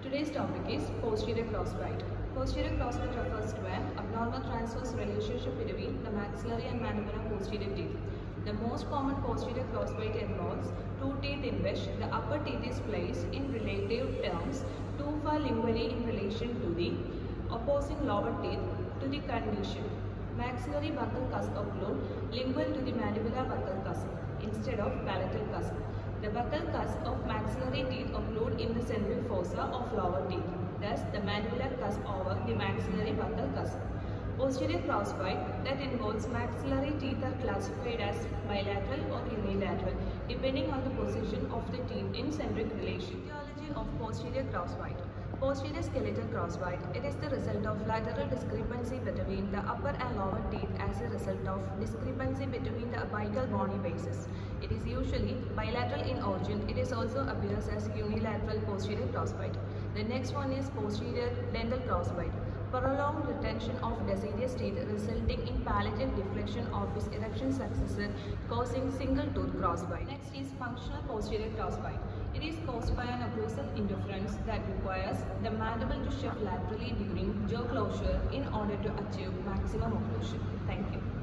Today's topic is posterior crossbite. Posterior crossbite refers to an abnormal transverse relationship between the maxillary and mandibular posterior teeth. The most common posterior crossbite involves two teeth in which the upper teeth is placed in relative terms too far lingually in relation to the opposing lower teeth to the condition. Maxillary buccal cusp occlude lingual to the mandibular buccal cusp instead of palatal cusp. The buccal cusp of maxillary fossa of lower teeth. Thus, the mandibular cusp over the maxillary buccal cusp. Posterior crossbite that involves maxillary teeth are classified as bilateral or unilateral depending on the position of the teeth in centric relation. Etiology of posterior crossbite. Posterior skeletal crossbite. It is the result of lateral discrepancy between the upper and lower teeth as a result of discrepancy between the apical bony bases. It is usually bilateral in origin. It is also appears as unilateral posterior crossbite. The next one is posterior dental crossbite. Prolonged retention of deciduous teeth resulting in palatal deflection of its erection successor causing single tooth crossbite. Next is functional posterior crossbite. It is caused by an occlusal interference that to shift laterally during jaw closure in order to achieve maximum occlusion. Thank you.